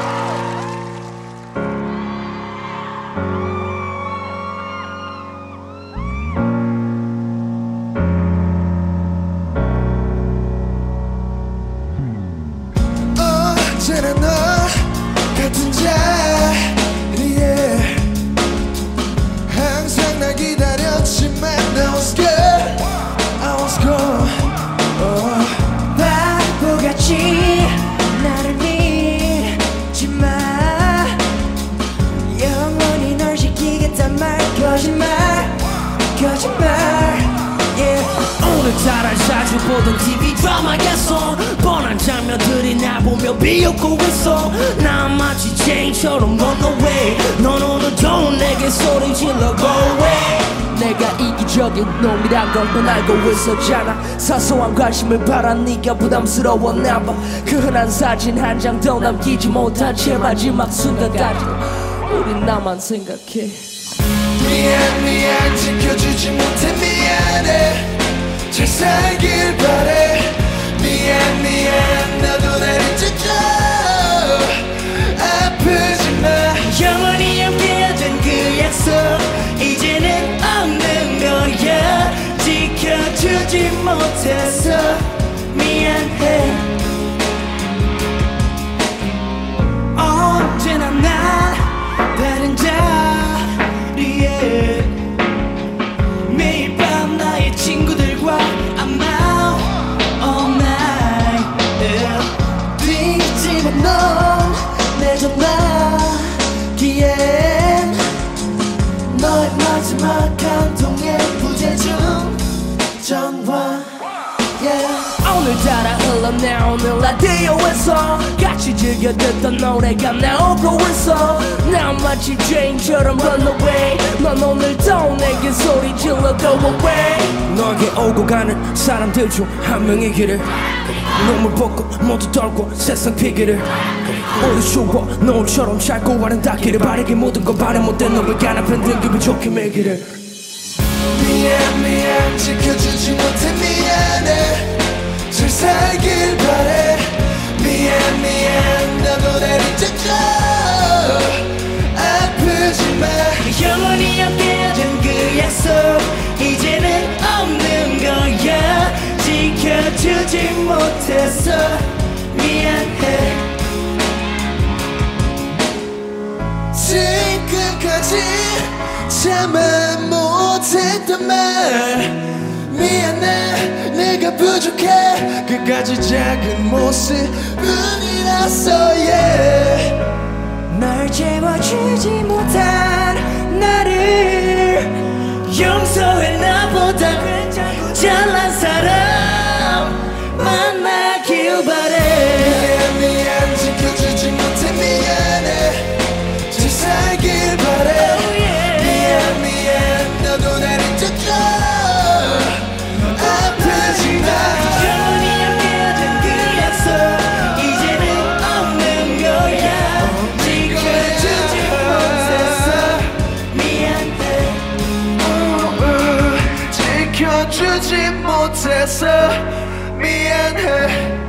Oh. 오늘따라 자주 보던 TV 드라마에서 뻔한 장면들이 나 보며 비웃고 있어. 난 마치 제인처럼 run away 넌 오늘도 내게 소리 질러 go away. 내가 이기적인 놈이란 걸 넌 알고 있었잖아. 사소한 관심을 바란 네가 부담스러웠나 봐그 흔한 사진 한 장도 남기지 못한 채 마지막 순간까지 우린 나만 생각해. 미안 미안 지켜주지 못해 살길 바래. 미안 미안 너도 날 잊어줘 아프지 마. 영원히 함께하던 그 약속 오늘따라 흘러나오는 라디오에서 같이 즐겨 듣던 노래가 나오고 있어 난 마치 죄인처럼 run away. 넌 오늘도 내게 소리 질러 go away. 너에게 오고 가는 사람들 중한 길을 눈물 벗고 모두 떨고 세상 피기를 오늘 추워 노을처럼 짧고 아름답기를 바르게 모든 건 바래 못된 놈을 가난한 등급이 좋게 매기를. 미안 미안 지켜주지 못해 미안 못해서 미안해. 지금까지 참아 못했던 말. 미안해 내가 부족해. 끝까지 작은 모습뿐이라서 yeah. 지켜주지 못해서 미안해